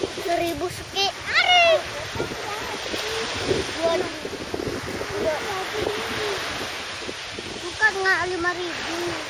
Seribu seki. hari Dua. Bukan nggak lima ribu.